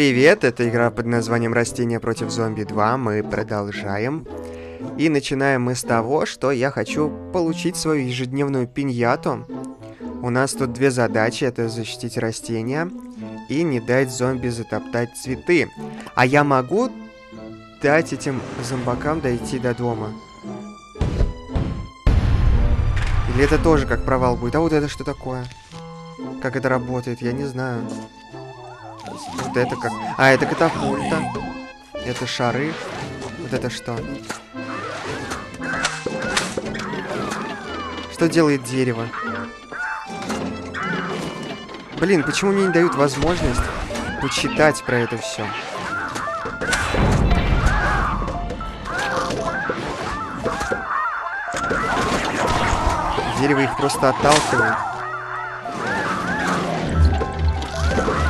Привет, это игра под названием «Растения против зомби 2». Мы продолжаем. И начинаем мы с того, что я хочу получить свою ежедневную пиньяту. У нас тут две задачи. Это защитить растения и не дать зомби затоптать цветы. А я могу дать этим зомбакам дойти до дома? Или это тоже как провал будет? А вот это что такое? Как это работает, я не знаю. Вот это как... А, это катапульта. Это шары. Вот это что? Что делает дерево? Блин, почему мне не дают возможность почитать про это все? Дерево их просто отталкивает.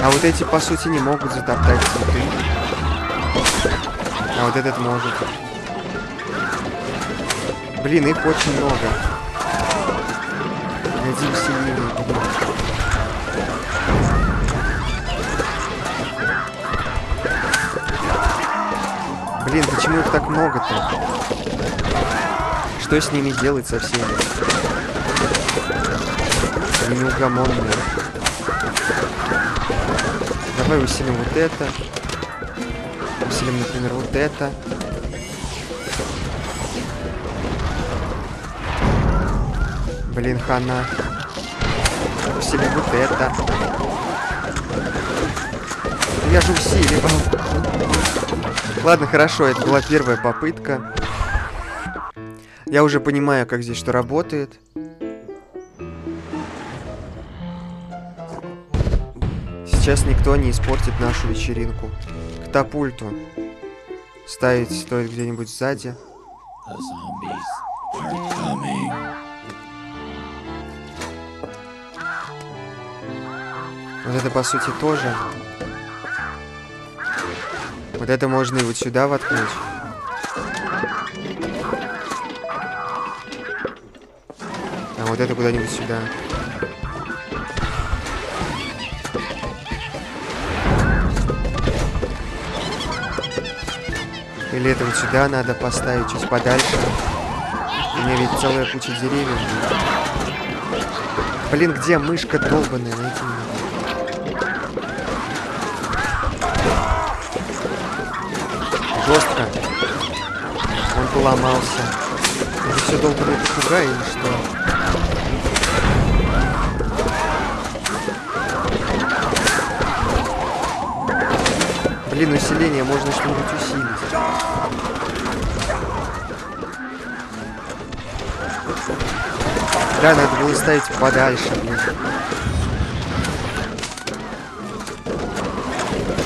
А вот эти, по сути, не могут затоптать цветы. А вот этот может. Блин, их очень много. Найди сильнее. Блин, почему их так много-то? Что с ними делать со всеми? Они неугомонные. Давай усилим вот это. Усилим, например, вот это. Блин, хана. Усилим вот это. Я же усиливал. Ладно, хорошо, это была первая попытка. Я уже понимаю, как здесь что работает. Сейчас никто не испортит нашу вечеринку. Катапульту. Ставить стоит где-нибудь сзади. Вот это, по сути, тоже. Вот это можно и вот сюда воткнуть. А вот это куда-нибудь сюда. Или это вот сюда надо поставить, чуть подальше. У меня ведь целая куча деревьев. Блин, где мышка долбаная? Найди меня. Жестко. Он поломался. Это все долбанный попугай или что? Блин, усиление, можно что-нибудь усилить. Да, надо было ставить подальше, блин.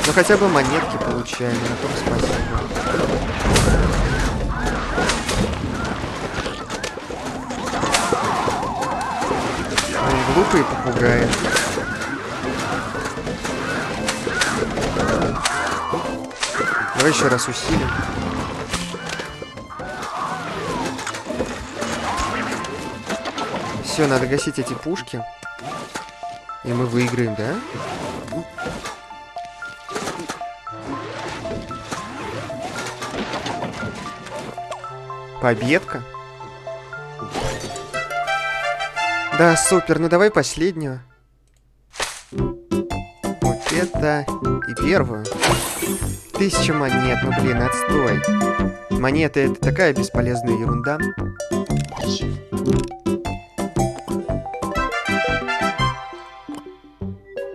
Ну хотя бы монетки получаем, на том спасибо. Глупые попугаи. Давай еще раз усилим. Все, надо гасить эти пушки. И мы выиграем, да? Победка? Да, супер. Ну давай последнюю. Это и первую. Тысяча монет, ну блин, отстой. Монеты это такая бесполезная ерунда.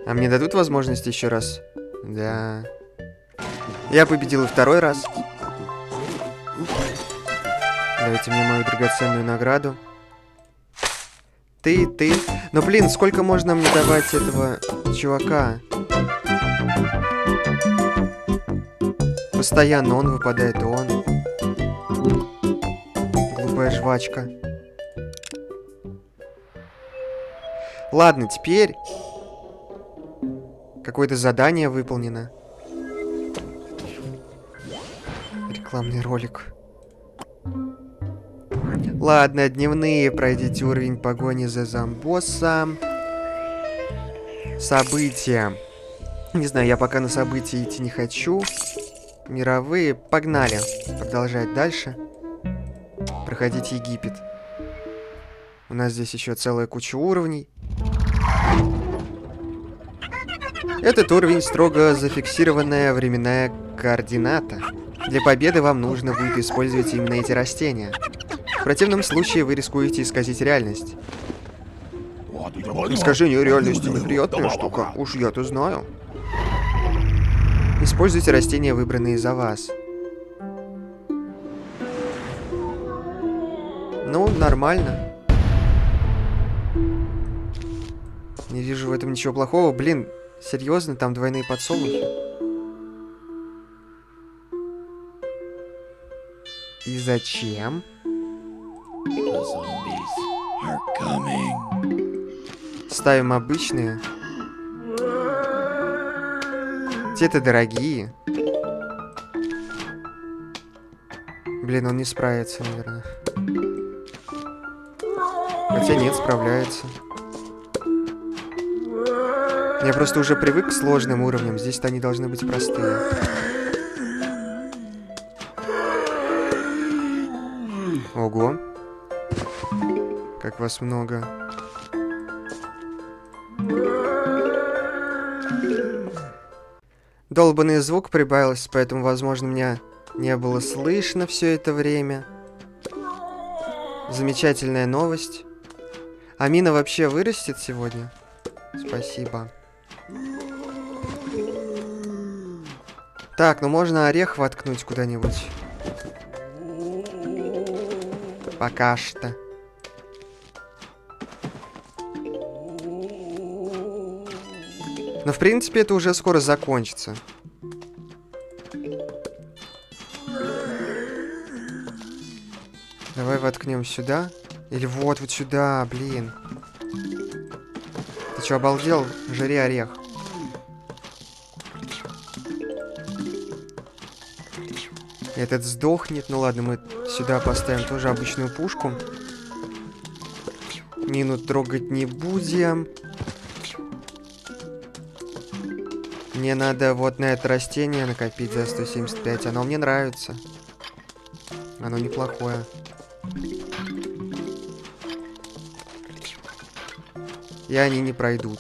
А мне дадут возможность еще раз? Да. Я победил и второй раз. Давайте мне мою драгоценную награду. Ты, ты. Но блин, сколько можно мне давать этого чувака? Постоянно он выпадает, он. Глупая жвачка. Ладно, теперь... Какое-то задание выполнено. Рекламный ролик. Ладно, дневные. Пройдите уровень погони за зомбоссом. События. Не знаю, я пока на события идти не хочу. Мировые. Погнали. Продолжать дальше. Проходить Египет. У нас здесь еще целая куча уровней. Этот уровень строго зафиксированная временная координата. Для победы вам нужно будет использовать именно эти растения. В противном случае вы рискуете исказить реальность. Искажение реальности неприятная штука, уж я-то знаю. Используйте растения, выбранные за вас. Ну, нормально. Не вижу в этом ничего плохого. Блин, серьезно, там двойные подсолнухи? И зачем? Ставим обычные. Те-то дорогие. Блин, он не справится, наверное. Хотя нет, справляется. Я просто уже привык к сложным уровням. Здесь-то они должны быть простые. Ого. Как вас много. Долбанный звук прибавился, поэтому, возможно, меня не было слышно все это время. Замечательная новость. Амина вообще вырастет сегодня? Спасибо. Так, ну можно орех воткнуть куда-нибудь. Пока что. Но, в принципе, это уже скоро закончится. Давай воткнем сюда. Или вот, вот сюда, блин. Ты что, обалдел? Жри орех. Этот сдохнет. Ну ладно, мы сюда поставим тоже обычную пушку. Мину трогать не будем. Мне надо вот на это растение накопить за 175. Оно мне нравится. Оно неплохое. И они не пройдут.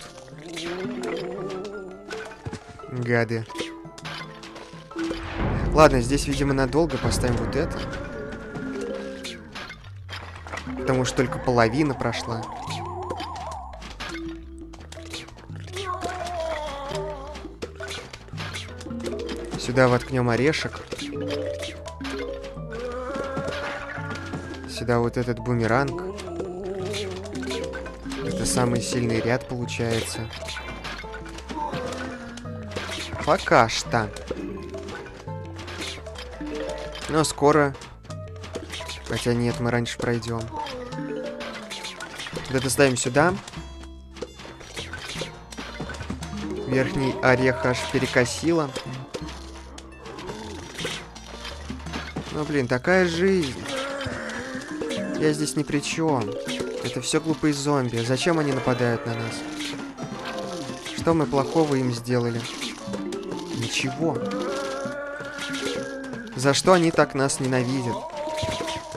Гады. Ладно, здесь, видимо, надолго поставим вот это. Потому что только половина прошла. Сюда воткнем орешек. Сюда вот этот бумеранг. Это самый сильный ряд получается. Пока что. Но скоро... Хотя нет, мы раньше пройдем. Вот это ставим сюда. Верхний орех аж перекосило. Ну, блин, такая жизнь. Я здесь ни при чем. Это все глупые зомби. Зачем они нападают на нас? Что мы плохого им сделали? Ничего. За что они так нас ненавидят?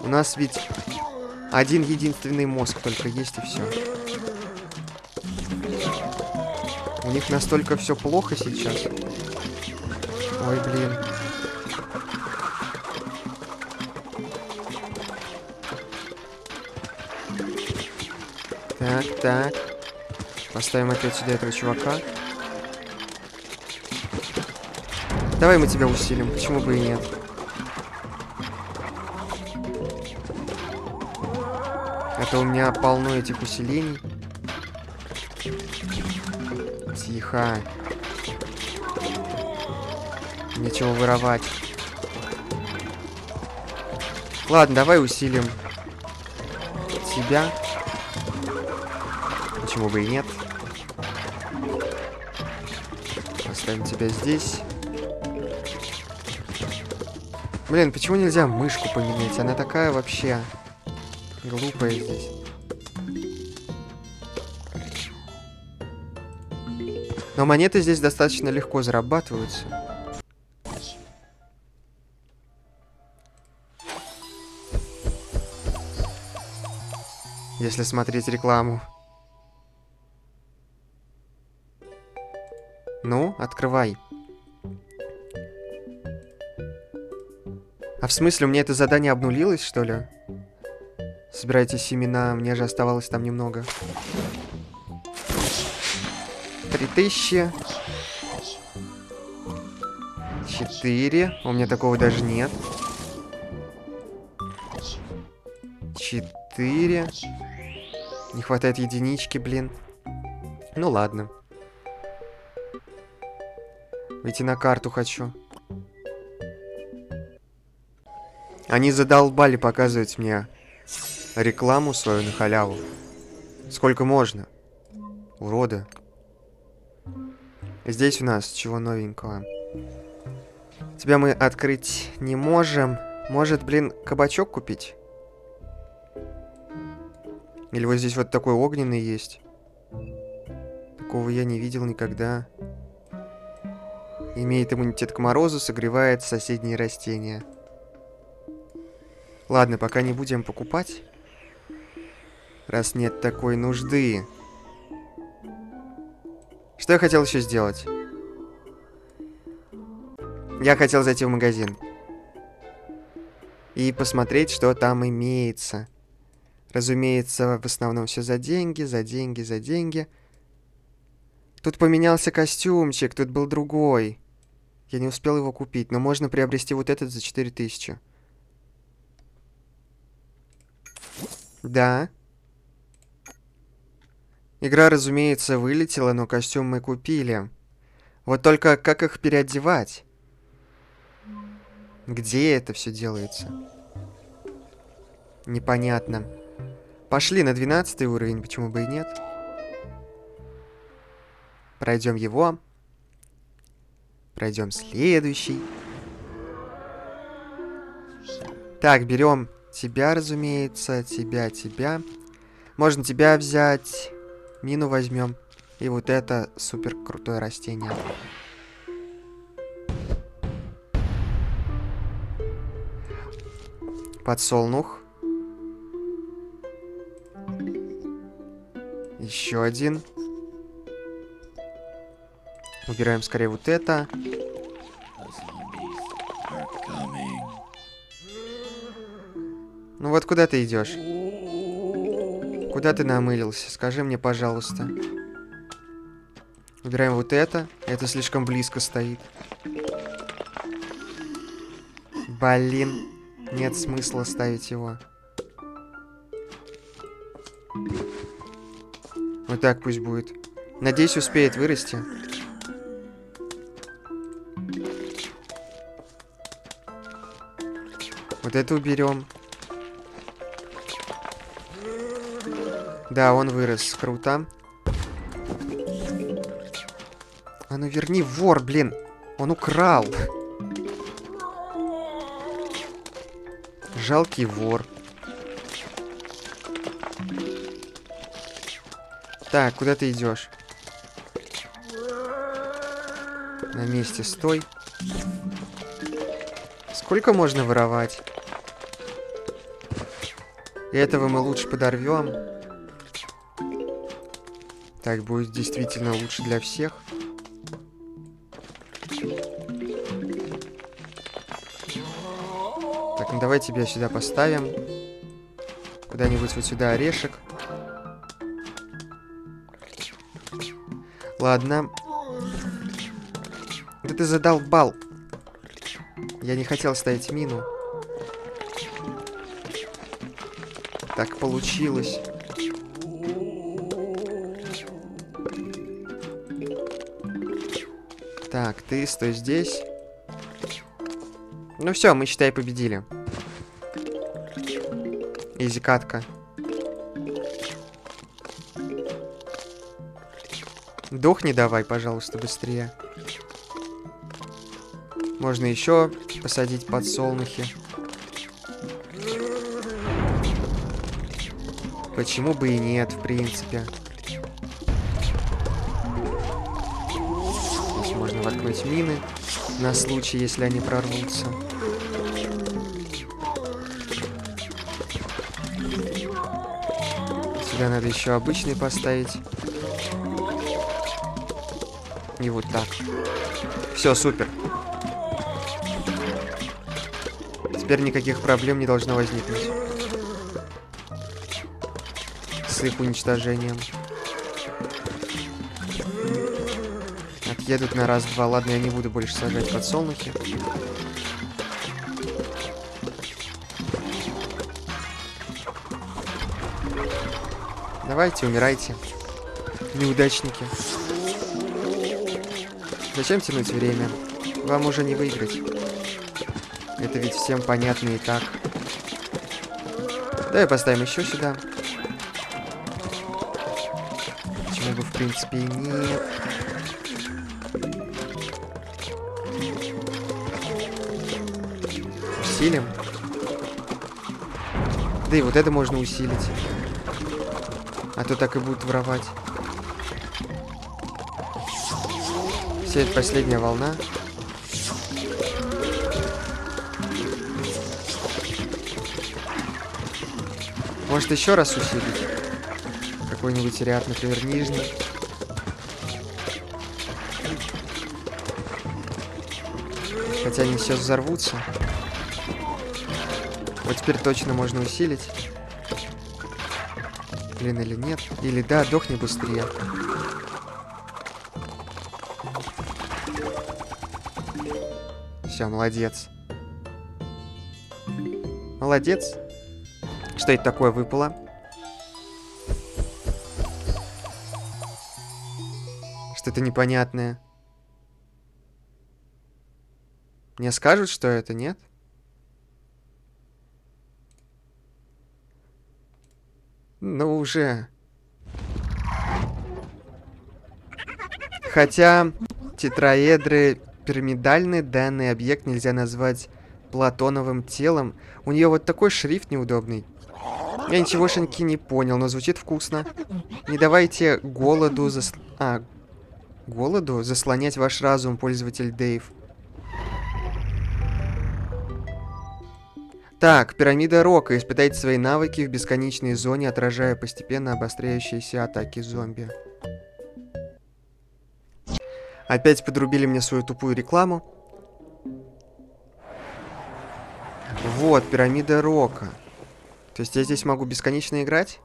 У нас ведь один единственный мозг только есть и все. У них настолько все плохо сейчас. Ой, блин. Так. Поставим опять сюда этого чувака. Давай мы тебя усилим, почему бы и нет. Это у меня полно этих усилений. Тихо. Нечего воровать. Ладно, давай усилим тебя. Почему бы и нет? Оставим тебя здесь. Блин, почему нельзя мышку поменять? Она такая вообще глупая здесь. Но монеты здесь достаточно легко зарабатываются. Если смотреть рекламу. Ну, открывай. А в смысле, у меня это задание обнулилось, что ли? Собирайте семена, мне же оставалось там немного. Три тысячи. Четыре. У меня такого даже нет. Четыре. Не хватает единички, блин. Ну ладно. Выйти на карту хочу. Они задолбали показывать мне рекламу свою на халяву. Сколько можно? Уроды. Здесь у нас чего новенького. Тебя мы открыть не можем. Может, блин, кабачок купить? Или вот здесь вот такой огненный есть. Такого я не видел никогда. Имеет иммунитет к морозу, согревает соседние растения. Ладно, пока не будем покупать. Раз нет такой нужды. Что я хотел еще сделать? Я хотел зайти в магазин. И посмотреть, что там имеется. Разумеется, в основном все за деньги, за деньги, за деньги. Тут поменялся костюмчик, тут был другой. Я не успел его купить, но можно приобрести вот этот за 4000. Да. Игра, разумеется, вылетела, но костюм мы купили. Вот только как их переодевать? Где это все делается? Непонятно. Пошли на 12 уровень, почему бы и нет. Пройдем его. Пройдем следующий. Так, берем Тебя, разумеется, тебя, тебя. Можно тебя взять. Мину возьмем. И вот это супер крутое растение. Подсолнух. Еще один. Убираем скорее вот это. Ну вот куда ты идешь? Куда ты намылился? Скажи мне, пожалуйста. Убираем вот это. Это слишком близко стоит. Блин. Нет смысла ставить его. Вот так пусть будет. Надеюсь, успеет вырасти. Вот это уберем. Да, он вырос. Круто. А ну верни, вор, блин. Он украл. Жалкий вор. Так, куда ты идешь? На месте стой. Сколько можно воровать? Этого мы лучше подорвем. Так будет действительно лучше для всех. Так, ну давай тебя сюда поставим. Куда-нибудь вот сюда орешек. Ладно. Да ты задолбал. Я не хотел ставить мину. Так получилось. Так, ты стой здесь. Ну все, мы, считай, победили. Изи катка. Дохни давай, пожалуйста, быстрее. Можно еще посадить подсолнухи. Почему бы и нет, в принципе. воткнуть мины на случай, если они прорвутся. Сюда надо еще обычный поставить. И вот так. Все, супер. Теперь никаких проблем не должно возникнуть. С их уничтожением. Отъедут на раз-два. Ладно, я не буду больше сажать подсолнухи. Давайте, умирайте. Неудачники. Зачем тянуть время? Вам уже не выиграть. Это ведь всем понятно и так. Давай поставим еще сюда. Принципе, нет. Усилим. Да и вот это можно усилить. А то так и будут воровать. Все, это последняя волна. Может еще раз усилить? Какой-нибудь ряд, например, нижний. Хотя они сейчас взорвутся. Вот теперь точно можно усилить. Блин, или нет? Или да, дохни быстрее. Все, молодец. Молодец. Что это такое выпало? Что-то непонятное. Мне скажут, что это, нет? Ну уже. Хотя тетраэдры пирамидальный, данный объект нельзя назвать платоновым телом. У нее вот такой шрифт неудобный. Я ничегошеньки не понял, но звучит вкусно. Не давайте голоду зас... А, голоду заслонять ваш разум, пользователь Дэйв. Так, пирамида Рока. Испытайте свои навыки в бесконечной зоне, отражая постепенно обостряющиеся атаки зомби. Опять подрубили мне свою тупую рекламу. Вот, пирамида Рока. То есть я здесь могу бесконечно играть?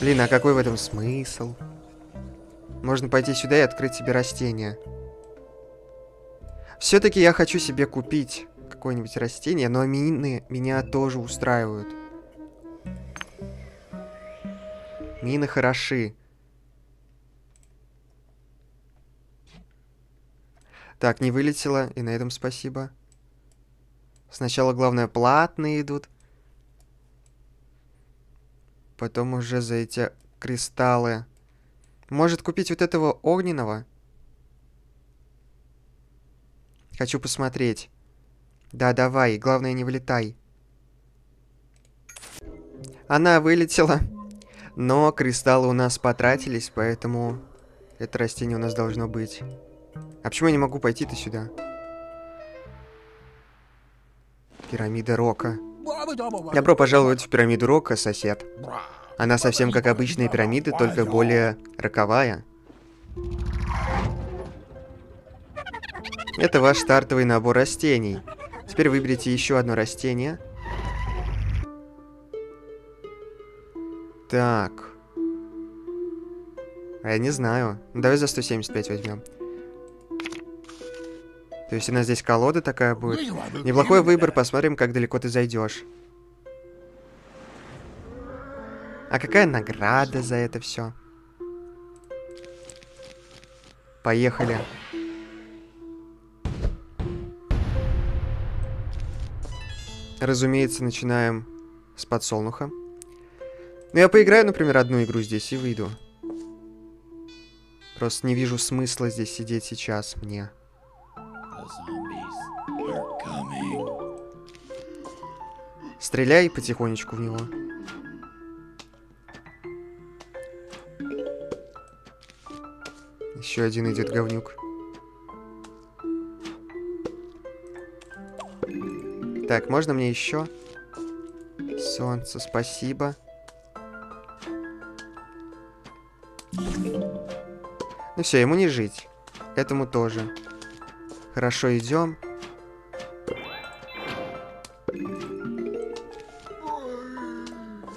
Блин, а какой в этом смысл? Можно пойти сюда и открыть себе растение. Все-таки я хочу себе купить какое-нибудь растение, но мины меня тоже устраивают. Мины хороши. Так, не вылетело, и на этом спасибо. Сначала, главное, платные идут. Потом уже за эти кристаллы. Может купить вот этого огненного? Хочу посмотреть. Да, давай. Главное, не вылетай. Она вылетела. Но кристаллы у нас потратились, поэтому это растение у нас должно быть. А почему я не могу пойти-то сюда? Пирамида Рока. Добро пожаловать в пирамиду Рока, сосед. Она совсем как обычные пирамиды, только более роковая. Это ваш стартовый набор растений. Теперь выберите еще одно растение. Так. А я не знаю. Давай за 175 возьмем. То есть у нас здесь колода такая будет. Неплохой выбор, посмотрим, как далеко ты зайдешь. А какая награда за это все? Поехали. Разумеется, начинаем с подсолнуха. Ну, я поиграю, например, одну игру здесь и выйду. Просто не вижу смысла здесь сидеть сейчас мне. Стреляй потихонечку в него. Еще один идет говнюк. Так, можно мне еще? Солнце, спасибо. Ну все, ему не жить. Этому тоже. Хорошо, идем.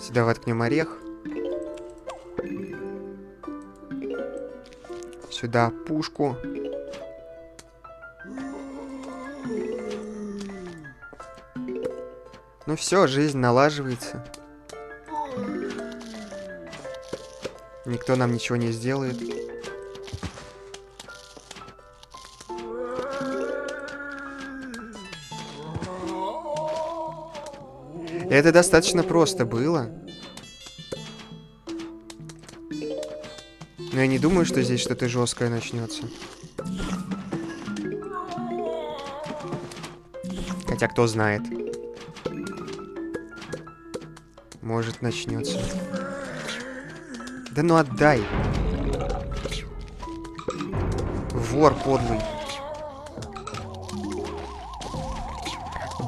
Сюда воткнем орех. Сюда пушку. Ну все, жизнь налаживается. Никто нам ничего не сделает. Это достаточно просто было. Но я не думаю, что здесь что-то жесткое начнется. Хотя кто знает. Может начнется. Да ну отдай. Вор подлый.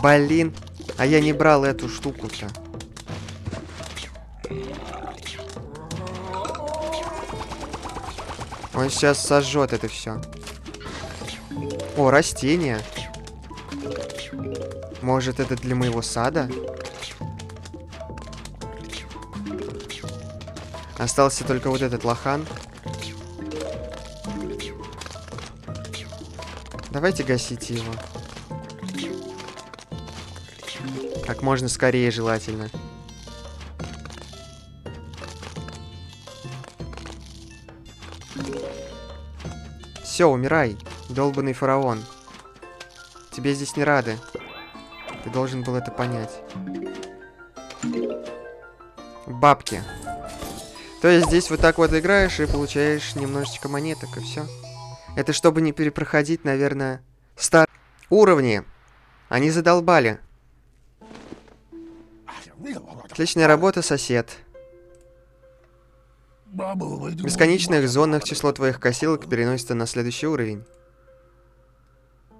Блин. А я не брал эту штуку-то. Он сейчас сожжет это все. О, растение. Может, это для моего сада? Остался только вот этот лохан. Давайте гасите его. Как можно скорее желательно. Все, умирай, долбанный фараон. Тебе здесь не рады. Ты должен был это понять. Бабки. То есть здесь вот так вот играешь и получаешь немножечко монеток, и все. Это чтобы не перепроходить, наверное, стар... Уровни. Они задолбали. Отличная работа, сосед. Бесконечных зонах число твоих косилок переносится на следующий уровень.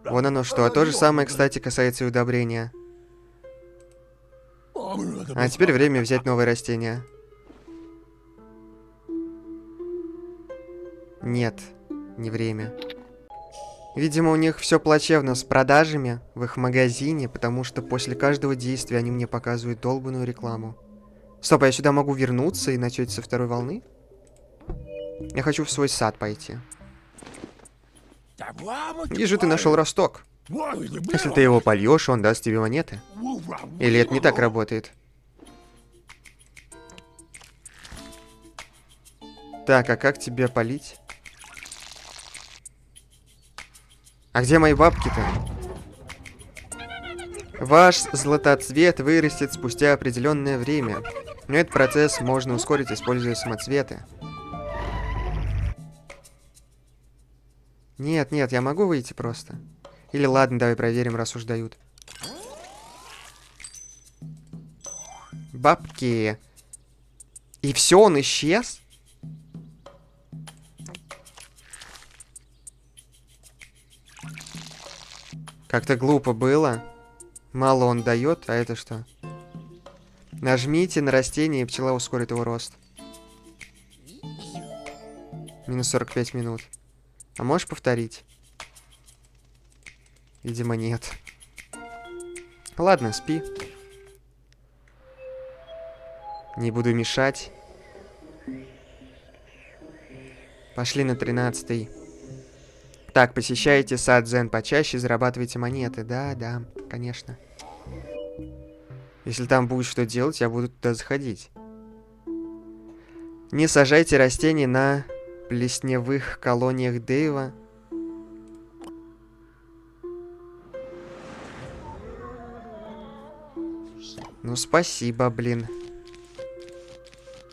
Вон оно что. А то же самое, кстати, касается и удобрения. А теперь время взять новое растение. Нет, не время. Видимо, у них все плачевно с продажами в их магазине, потому что после каждого действия они мне показывают долбанную рекламу. Стоп, а я сюда могу вернуться и начать со второй волны? Я хочу в свой сад пойти. Вижу, ты нашел росток. Если ты его польешь, он даст тебе монеты. Или это не так работает? Так, а как тебе полить? А где мои бабки-то? Ваш златоцвет вырастет спустя определенное время. Но этот процесс можно ускорить, используя самоцветы. Нет, нет, я могу выйти просто. Или ладно, давай проверим, раз уж дают. Бабки. И все, он исчез? Как-то глупо было. Мало он дает, а это что? Нажмите на растение, и пчела ускорит его рост. Минус 45 минут. А можешь повторить? Видимо, нет. Ладно, спи. Не буду мешать. Пошли на тринадцатый. Так, посещайте сад Зен почаще, зарабатывайте монеты. Да, да, конечно. Если там будет что делать, я буду туда заходить. Не сажайте растения на плесневых колониях Дэйва. Ну, спасибо, блин.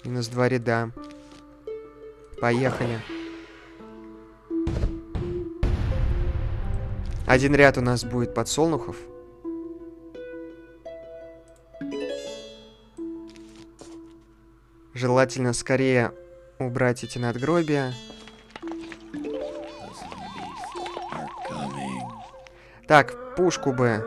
Минус два ряда. Поехали. Один ряд у нас будет подсолнухов. Желательно скорее убрать эти надгробия. Так, пушку бы.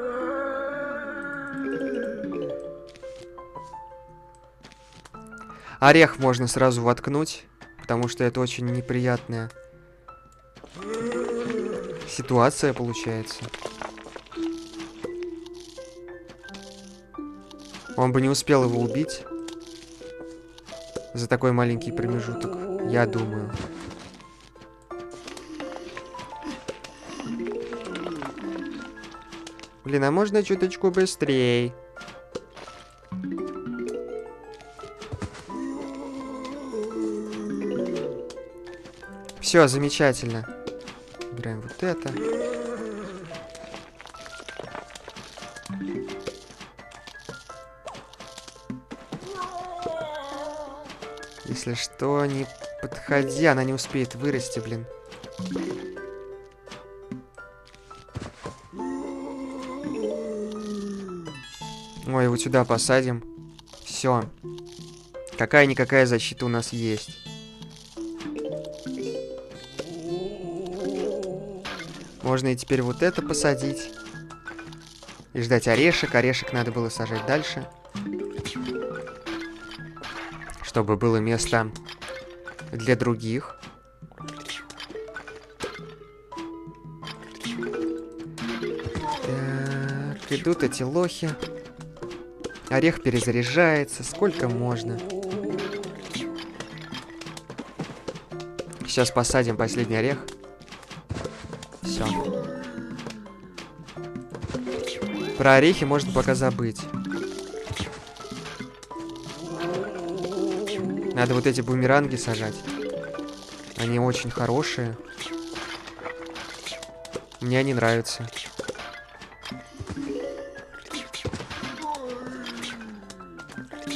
Орех можно сразу воткнуть, потому что это очень неприятное ситуация получается. Он бы не успел его убить за такой маленький промежуток, я думаю. Блин, а можно чуточку быстрее? Все, замечательно. Вот это. Если что, не подходи, она не успеет вырасти, блин. Ой, вот сюда посадим. Все. Какая-никакая защита у нас есть. Можно и теперь вот это посадить. И ждать орешек. Орешек надо было сажать дальше. Чтобы было место для других. Так, идут эти лохи. Орех перезаряжается. Сколько можно? Сейчас посадим последний орех. Про орехи можно пока забыть. Надо вот эти бумеранги сажать. Они очень хорошие. Мне они нравятся.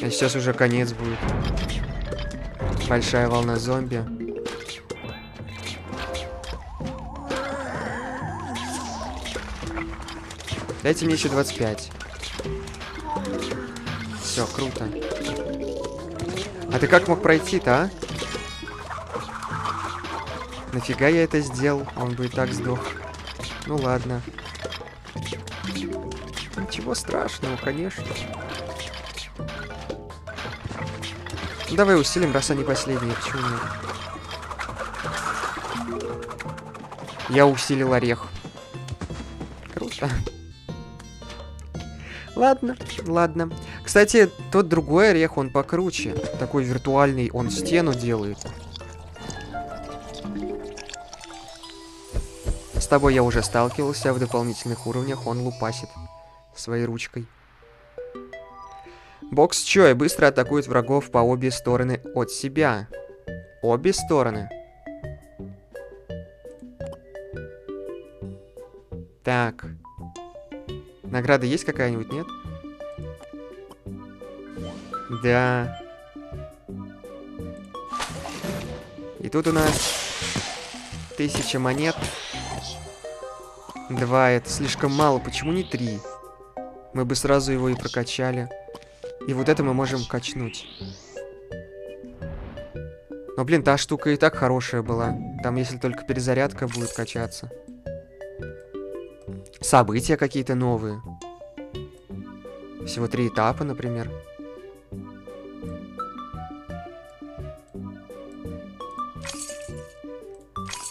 А сейчас уже конец будет. Большая волна зомби. Дайте мне еще 25. Все, круто. А ты как мог пройти-то, а? Нафига я это сделал? Он бы и так сдох. Ну ладно. Ничего страшного, конечно. Ну, давай усилим, раз они последние. Почему нет? Я усилил орех. Круто. Ладно, ладно. Кстати, тот другой орех, он покруче. Такой виртуальный, он стену делает. С тобой я уже сталкивался в дополнительных уровнях, он лупасит своей ручкой. Бокс Чой быстро атакует врагов по обе стороны от себя. Обе стороны. Так. Награда есть какая-нибудь, нет? Да. И тут у нас тысяча монет. Два, это слишком мало. Почему не три? Мы бы сразу его и прокачали. И вот это мы можем качнуть. Но, блин, та штука и так хорошая была. Там, если только перезарядка будет качаться. События какие-то новые. Всего три этапа, например.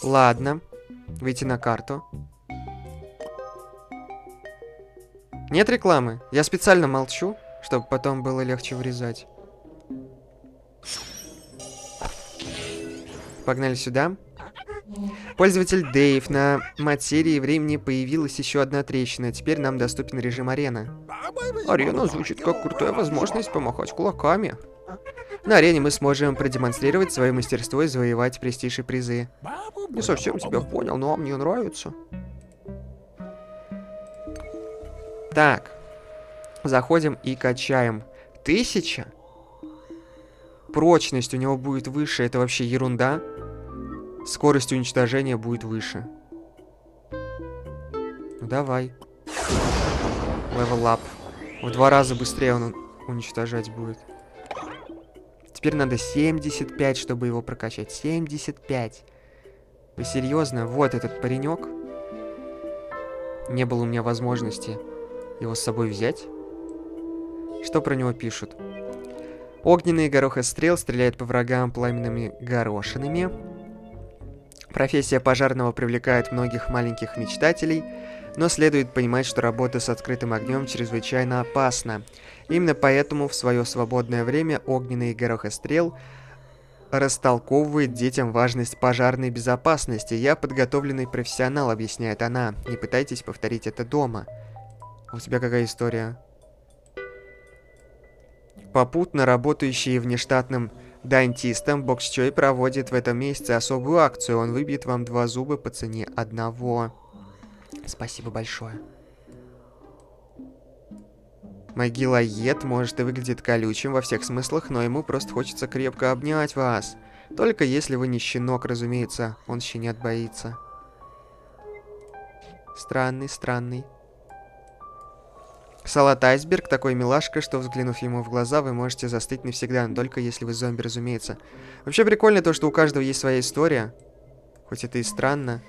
Ладно. Выйти на карту. Нет рекламы. Я специально молчу, чтобы потом было легче врезать. Погнали сюда. Пользователь Дэйв, на материи времени появилась еще одна трещина. Теперь нам доступен режим арена. Арена звучит как крутая возможность помахать кулаками. На арене мы сможем продемонстрировать свое мастерство и завоевать престиж и призы. Не совсем тебя понял, но мне нравится. Так. Заходим и качаем. Тысяча? Прочность у него будет выше, это вообще ерунда скорость уничтожения будет выше. Ну давай. Level up. В два раза быстрее он уничтожать будет. Теперь надо 75, чтобы его прокачать. 75. Вы серьезно? Вот этот паренек. не было у меня возможности его с собой взять. Что про него пишут? Огненный горохострел стреляет по врагам пламенными горошинами. Профессия пожарного привлекает многих маленьких мечтателей, но следует понимать, что работа с открытым огнем чрезвычайно опасна. Именно поэтому в свое свободное время огненный горохострел растолковывает детям важность пожарной безопасности. Я подготовленный профессионал, объясняет она. Не пытайтесь повторить это дома. У тебя какая история? Попутно работающий внештатным дантистом Боксчой проводит в этом месяце особую акцию. Он выбьет вам два зуба по цене одного. Спасибо большое. Могила может и выглядит колючим во всех смыслах, но ему просто хочется крепко обнять вас. Только если вы не щенок, разумеется. Он щенят боится. Странный, странный. Салат Айсберг такой милашка, что взглянув ему в глаза, вы можете застыть навсегда, но только если вы зомби, разумеется. Вообще прикольно то, что у каждого есть своя история. Хоть это и странно.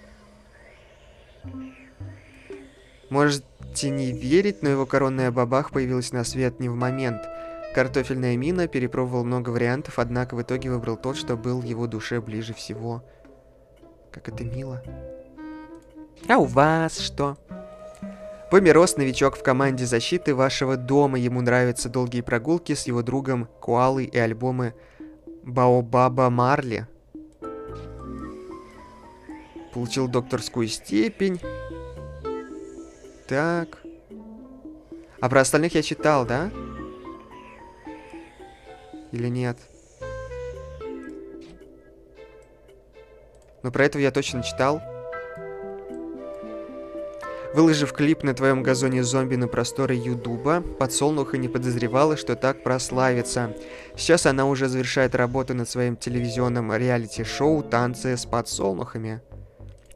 Можете не верить, но его коронная бабах появилась на свет не в момент. Картофельная мина перепробовал много вариантов, однако в итоге выбрал тот, что был его душе ближе всего. Как это мило. А у вас что? Помирос новичок в команде защиты вашего дома. Ему нравятся долгие прогулки с его другом Куалой и альбомы Баобаба Марли. Получил докторскую степень. Так. А про остальных я читал, да? Или нет? Но про этого я точно читал. Выложив клип на твоем газоне зомби на просторы Ютуба, подсолнуха не подозревала, что так прославится. Сейчас она уже завершает работу над своим телевизионным реалити-шоу «Танцы с подсолнухами».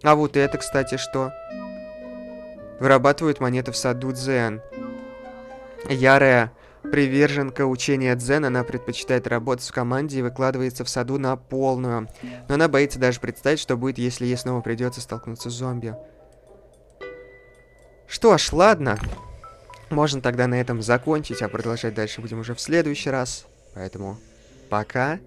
А вот это, кстати, что? Вырабатывают монеты в саду Дзен. Ярая приверженка учения Дзен, она предпочитает работать в команде и выкладывается в саду на полную. Но она боится даже представить, что будет, если ей снова придется столкнуться с зомби. Что ж, ладно. Можно тогда на этом закончить, а продолжать дальше будем уже в следующий раз. Поэтому пока.